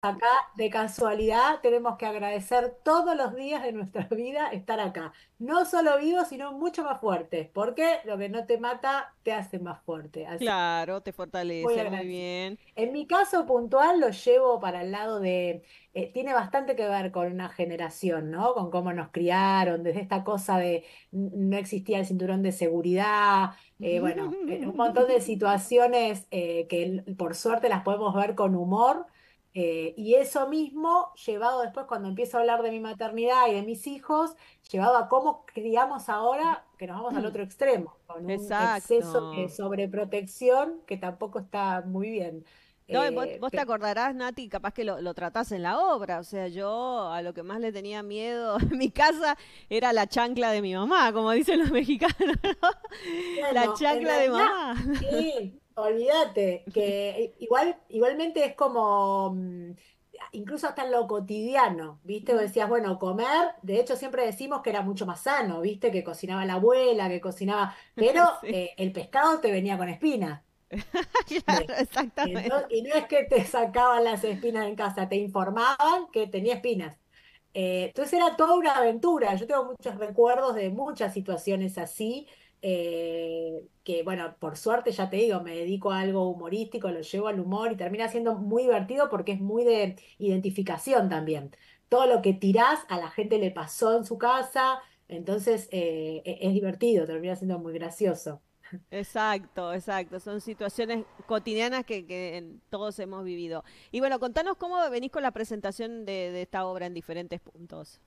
acá de casualidad tenemos que agradecer todos los días de nuestra vida estar acá. No solo vivos, sino mucho más fuertes, porque lo que no te mata te hace más fuerte. Así Claro, te fortalece, muy bien. En mi caso puntual lo llevo para el lado de, eh, tiene bastante que ver con una generación, ¿no? Con cómo nos criaron, desde esta cosa de no existía el cinturón de seguridad, eh, bueno, eh, un montón de situaciones eh, que por suerte las podemos ver con humor. Eh, y eso mismo, llevado después cuando empiezo a hablar de mi maternidad y de mis hijos, llevado a cómo criamos ahora, que nos vamos al otro extremo, con un exceso de Exacto. sobreprotección que tampoco está muy bien. No, vos, Eh, vos te acordarás, Nati, capaz que lo, lo tratás en la obra. O sea, yo a lo que más le tenía miedo en mi casa era la chancla de mi mamá, como dicen los mexicanos, ¿no? La bueno, chancla de mamá. sí, olvídate, que igual, igualmente es como, mm, incluso hasta en lo cotidiano, ¿viste? Vos decías, bueno, comer, de hecho siempre decimos que era mucho más sano, ¿viste? Que cocinaba la abuela, que cocinaba, pero Sí, eh, el pescado te venía con espinas. claro, exactamente. y no es que te sacaban las espinas en casa, te informaban que tenía espinas. Eh, entonces era toda una aventura. Yo tengo muchos recuerdos de muchas situaciones así, eh, que bueno, por suerte ya te digo, me dedico a algo humorístico, lo llevo al humor y termina siendo muy divertido porque es muy de identificación también. Todo lo que tirás a la gente le pasó en su casa, entonces eh, e- es divertido, termina siendo muy gracioso. Exacto, exacto. Son situaciones cotidianas que, todos hemos vivido. Y bueno, contanos cómo venís con la presentación de esta obra en diferentes puntos.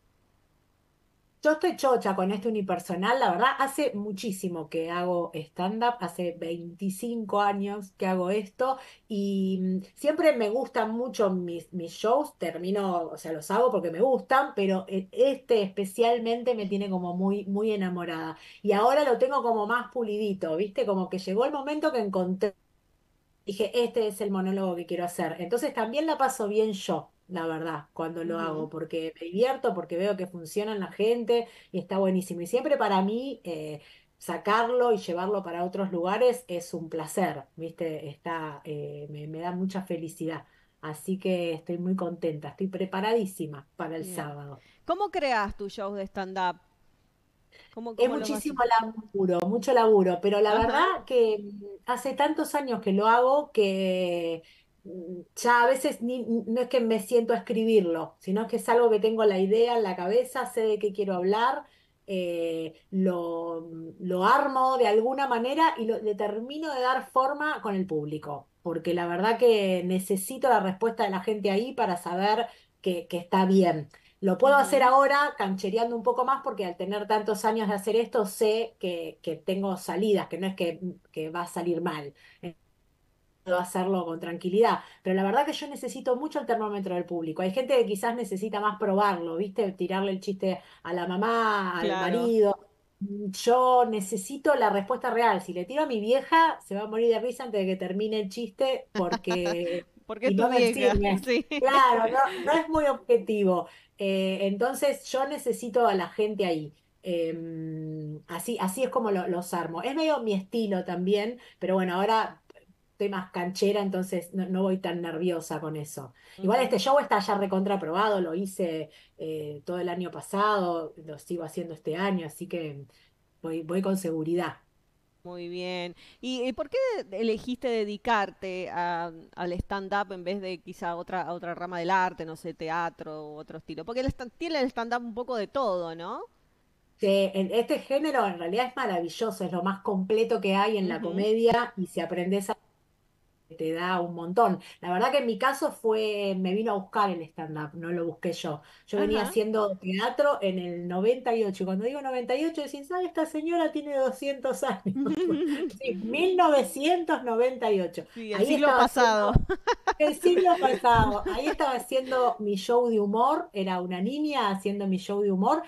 Yo estoy chocha con este unipersonal, la verdad, hace muchísimo que hago stand-up, hace 25 años que hago esto y mm, siempre me gustan mucho mis, mis shows, termino, o sea, los hago porque me gustan, pero e- este especialmente me tiene como muy, muy enamorada. Y ahora lo tengo como más pulidito, ¿viste? Como que llegó el momento que encontré Dije, este es el monólogo que quiero hacer. Entonces también la paso bien yo, la verdad, cuando lo hago, porque me divierto, porque veo que funciona en la gente y está buenísimo. Y siempre para mí eh, sacarlo y llevarlo para otros lugares es un placer, ¿viste? Está, eh, me, me da mucha felicidad. Así que estoy muy contenta, estoy preparadísima para el Bien. sábado. ¿Cómo creas tus shows de stand-up? ¿Cómo, Es cómo muchísimo laburo, mucho laburo, pero la Ajá. verdad que mm, hace tantos años que lo hago que ya a veces ni, no es que me siento a escribirlo, sino que es algo que tengo la idea en la cabeza, sé de qué quiero hablar, eh, lo, lo armo de alguna manera y lo, le termino de dar forma con el público, porque la verdad que necesito la respuesta de la gente ahí para saber que, que está bien. Lo puedo hacer ahora canchereando un poco más porque al tener tantos años de hacer esto sé que, que tengo salidas, que no es que, que va a salir mal. Puedo hacerlo con tranquilidad. Pero la verdad que yo necesito mucho el termómetro del público. Hay gente que quizás necesita más probarlo, ¿viste? Tirarle el chiste a la mamá, al Claro. marido. Yo necesito la respuesta real. Si le tiro a mi vieja, se va a morir de risa antes de que termine el chiste porque... Y no me vieja, sí. Claro, no, no es muy objetivo. Eh, entonces yo necesito a la gente ahí. Eh, así, así es como lo- los armo. Es medio mi estilo también, pero bueno, ahora estoy más canchera, entonces no, no voy tan nerviosa con eso. Igual este show está ya recontraprobado, lo hice eh, todo el año pasado, lo sigo haciendo este año, así que voy, voy con seguridad. Muy bien. ¿Y, y por qué elegiste dedicarte a- al stand-up en vez de quizá otra, a otra rama del arte, no sé, teatro u otro estilo? Porque el stand- tiene el stand-up un poco de todo, ¿no? en este género en realidad es maravilloso, es lo más completo que hay en la comedia y si aprendes a te da un montón. La verdad que en mi caso fue, me vino a buscar el stand-up, no lo busqué yo. Yo venía Ajá. haciendo teatro en el 98 y cuando digo 98 decís, ah, esta señora tiene 200 años. Sí, 1998. Sí, el Ahí siglo pasado. haciendo el siglo pasado, ahí estaba haciendo mi show de humor, era una niña haciendo mi show de humor.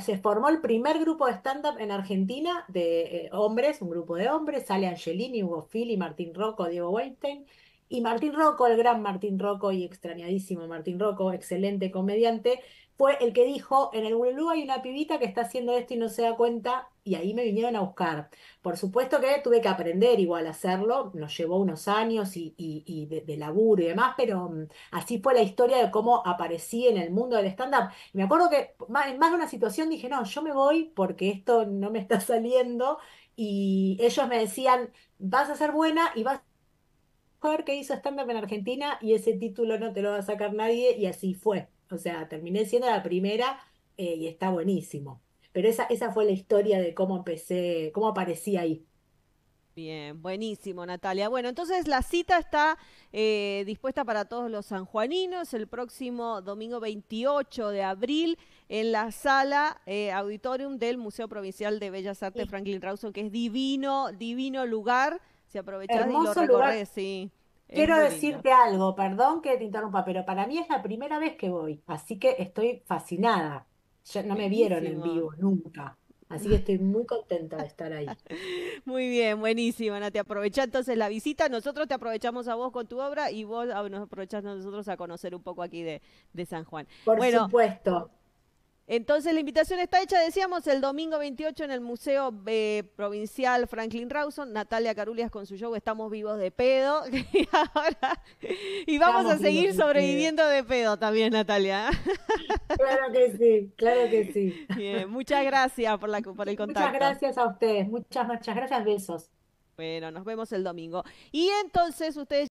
Se, formó el primer grupo de stand-up en Argentina de eh, hombres, un grupo de hombres, sale Angelini, Hugo Fili, Martín Rocco, Diego Weinstein. Y Martín Rocco, el gran Martín Rocco y extrañadísimo Martín Rocco, excelente comediante, fue el que dijo, en el Bululú hay una pibita que está haciendo esto y no se da cuenta, y ahí me vinieron a buscar. Por supuesto que tuve que aprender igual a hacerlo, nos llevó unos años y, y- y de, laburo y demás, pero mm, así fue la historia de cómo aparecí en el mundo del stand-up. Me acuerdo que en más de una situación dije, no, yo me voy porque esto no me está saliendo, y ellos me decían, vas a ser buena y vas mujer que hizo stand-up en Argentina y ese título no te lo va a sacar nadie y así fue. O sea, terminé siendo la primera eh, y está buenísimo. Pero esa, esa fue la historia de cómo empecé, cómo aparecí ahí. Bien, buenísimo, Natalia. Bueno, entonces la cita está eh, dispuesta para todos los sanjuaninos el próximo domingo 28 de abril en la sala eh, auditorium del Museo Provincial de Bellas Artes Sí. Franklin Rawson, que es divino, divino lugar. Si aprovechás y lo Hermoso lugar. sí, Quiero muy lindo. decirte algo, perdón que te interrumpa, pero para mí es la primera vez que voy, así que estoy fascinada. Ya no me vieron en Buenísimo. vivo nunca, así que estoy muy contenta de estar ahí. Muy bien, buenísimo, Nati. Aprovecha entonces la visita. Nosotros te aprovechamos a vos con tu obra y vos a- nos aprovechás a nosotros a conocer un poco aquí de, de San Juan. Por Bueno, supuesto. Entonces la invitación está hecha, decíamos, el domingo 28 en el Museo eh, Provincial Franklin Rawson. Natalia Carulias con su show Estamos vivos de pedo. Y ahora, y vamos a Estamos seguir de pedo. sobreviviendo de pedo también, Natalia. Claro que sí, claro que sí. Bien, muchas gracias por la, por el Muchas contacto. gracias a ustedes, muchas, muchas gracias, besos. Bueno, nos vemos el domingo. Y entonces ustedes